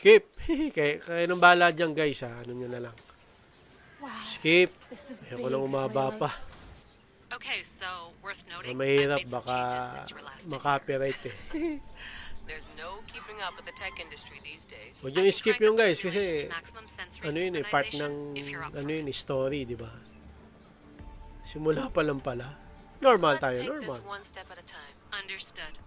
Skip. kaya, kaya nang bahala dyan guys ha. Ano nyo na lang. Skip. Ayoko lang umaba pa. Okay, so worth noting. mahirap baka makapiright eh. There's no keeping up with the tech industry these days. Huwag nyo skip yung guys kasi ano yun eh, part ng ano yun eh, story, di ba? Simula pa lang pala. Normal Let's tayo, take normal. this one step at a time. Understood.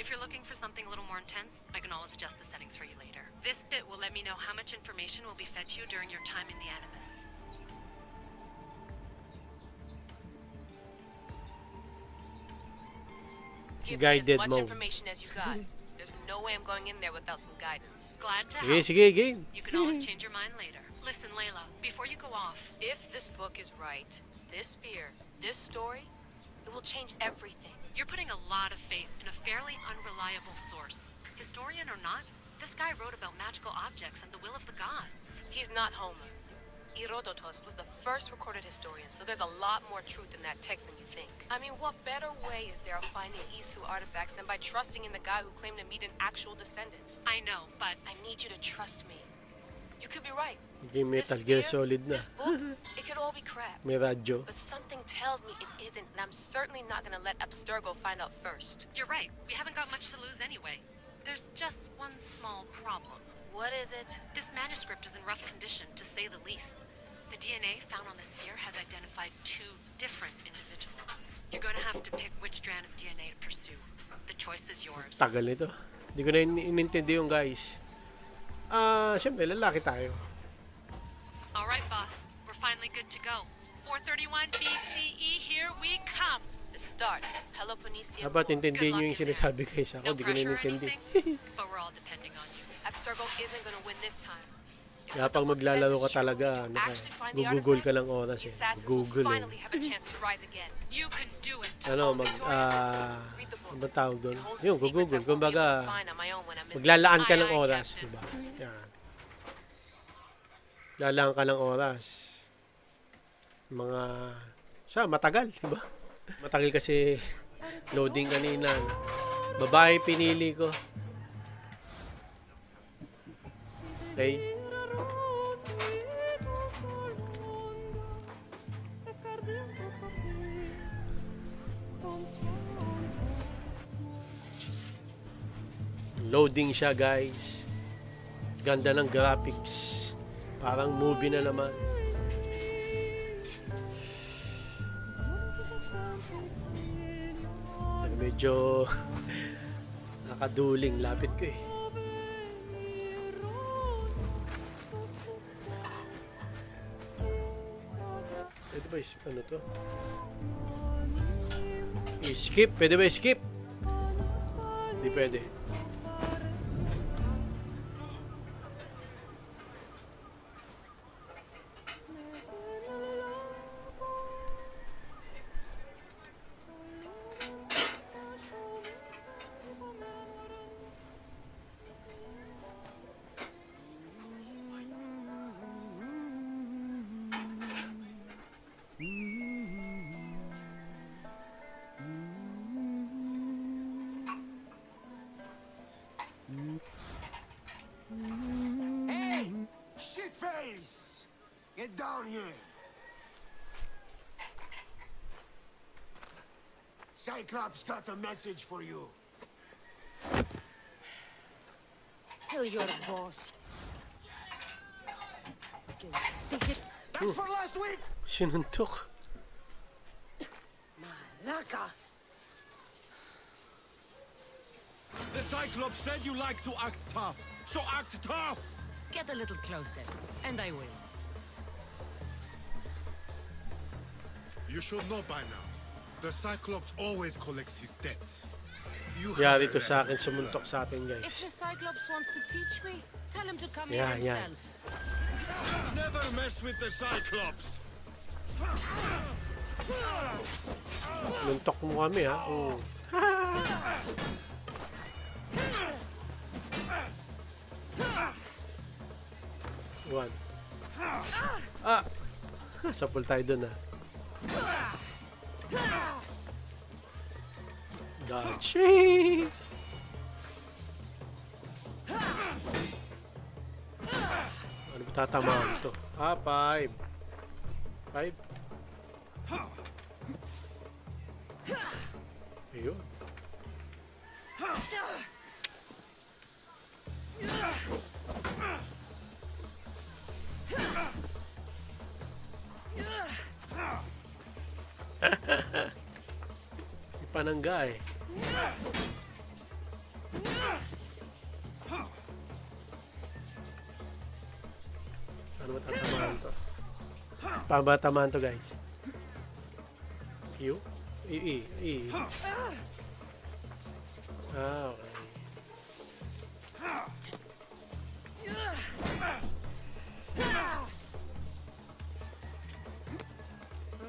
If you're looking for something a little more intense, I can always adjust the settings for you later. This bit will let me know how much information will be fed to you during your time in the Animus. Give Guided me as much mode. information as you got. There's no way I'm going in there without some guidance. Glad to Sige, help. sige, game. You can always change your mind later. Listen, Layla, before you go off, If this book is right, this spear, this story, it will change everything. you're putting a lot of faith in a fairly unreliable source. Historian or not, this guy wrote about magical objects and the will of the gods. He's not Homer. Herodotus was the first recorded historian, so there's a lot more truth in that text than you think. I mean, what better way is there of finding Isu artifacts than by trusting in the guy who claimed to meet an actual descendant? I know, but I need you to trust me. You could be right. Game This Metal Gear Solid na. This book, it could all be crap. May radyo. But something tells me it isn't, and I'm certainly not gonna let Abstergo find out first. you're right. We haven't got much to lose anyway. There's just one small problem. What is it? This manuscript is in rough condition, to say the least. The DNA found on the sphere has identified two different individuals. You're going to have to pick which strand of DNA to pursue. The choice is yours. Tagal nito. Hindi ko na in- inintindi yung guys. Ah, syempre, lalaki tayo. All right, boss. We're finally good to go. 431 BCE, E, here we come. The start. Peloponnesian Dapat intindihin nyo yung sinasabi guys. Ako, No hindi ko na inintindi. but we're all depending on you. Abstergo isn't gonna win this time. Kaya pag maglalaro ka talaga, you ano gugugol ka lang oras eh. Google eh. Ano, mag, ah, book. Ano ba tawag doon? Yung, gugugol. Kumbaga, maglalaan ka ng oras, di ba? Yan. Lalaan ka ng oras. Mga, sa matagal, di ba? Matagal kasi loading kanina. Babae pinili ko. Okay. Loading siya, guys. Ganda ng graphics. Parang movie na naman. Medyo nakaduling lapit ko eh. Pwede ba is- ano to? I-skip? Pwede ba i-skip? Hindi pwede. Get down here! Cyclops got a message for you. Tell your boss. Can stick it, That's for last week! Sinuntok. Laka. The Cyclops said you like to act tough, so act tough! Get a little closer, and I will. You should know by now. The Cyclops always collects his debts. You Yari have to sa akin, sumuntok sa akin, If guys. the Cyclops wants to teach me, tell him to come Yeah, here yeah. himself. Never mess with the Cyclops! Muntok mo kami, ha? Oo. One. Ah! Sapul tayo dun, ha? Dodge. Tatamaan to. Ah, five. Five. Ayun. May panangga eh. Ano ba tatamaan to? Tatamaan to guys? Q? E, E, E. Ah, okay.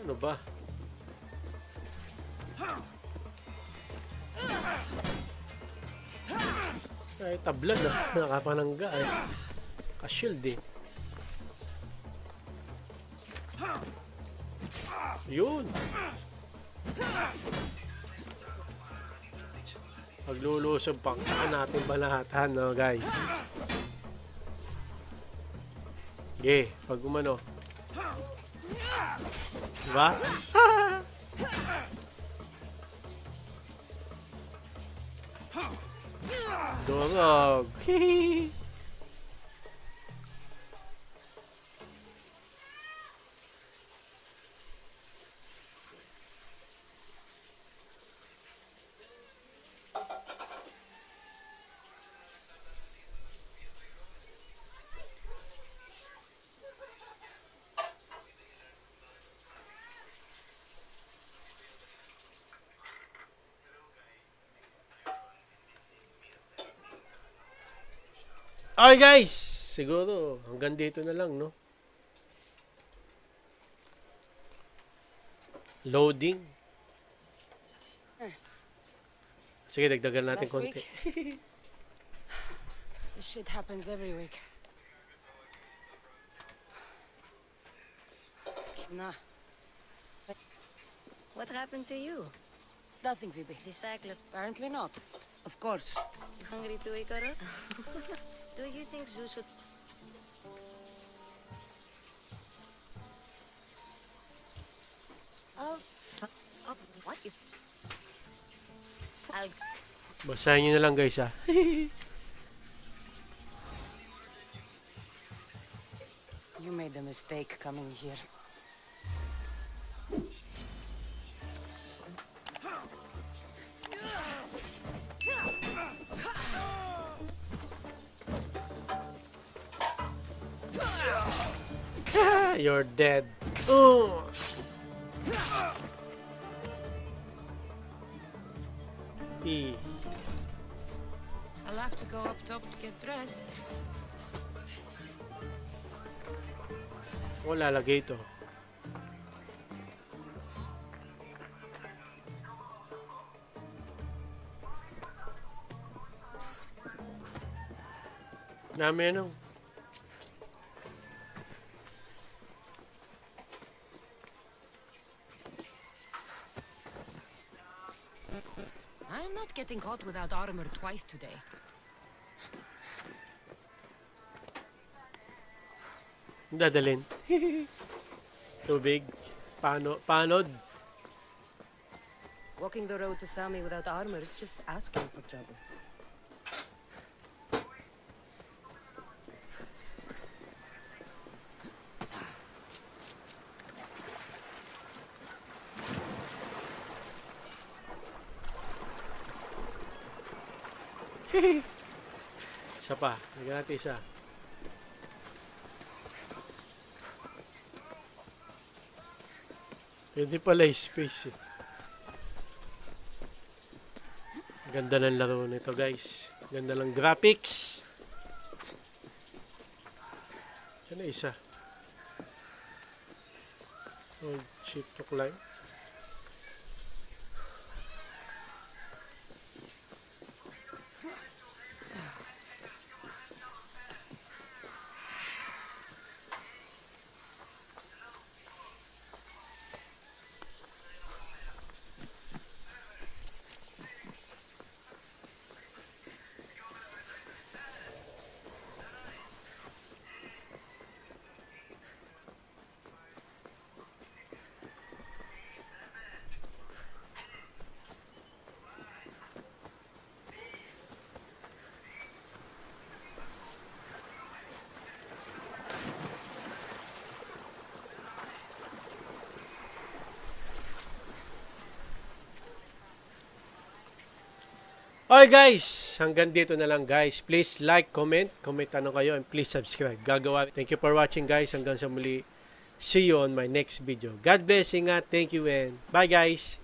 Ano ba? Ay, tablan na. Nakapanangga eh. Ka-shield eh. Yun. Paglulusob pang natin balatan, no, guys. Okay, pag umano. Diba? 어, 어, 어. 올라가. Okay guys, siguro hanggang dito na lang, no? Loading. Sige, dagdagan natin Last konti. week? This shit happens every week. Nah, What happened to you? it's nothing. The cyclone. Apparently not. Of course. Hungry to Ikaro? Do you think Zeus would... Oh, stop. What is... I'll... Basahin nyo na lang guys, ha? Ah. You made a mistake coming here. You're dead. Oh. E. I'll have to go up top to get dressed. Hola, lalagay ito. Dami getting caught without armor twice today. Dadalhin. Tubig. Pano, panod. Walking the road to Sami without armor is just asking for trouble. Isa pa. Lagyan natin isa. Din pala yung space eh. Ganda ng laro nito guys. Ganda ng graphics. Yan na isa. Hold shift to climb. Okay guys, hanggang dito na lang guys. Please like, comment, comment ano kayo, and please subscribe. Gagawa. Thank you for watching guys. Hanggang sa muli. See you on my next video. God bless, ingat. Thank you and bye guys.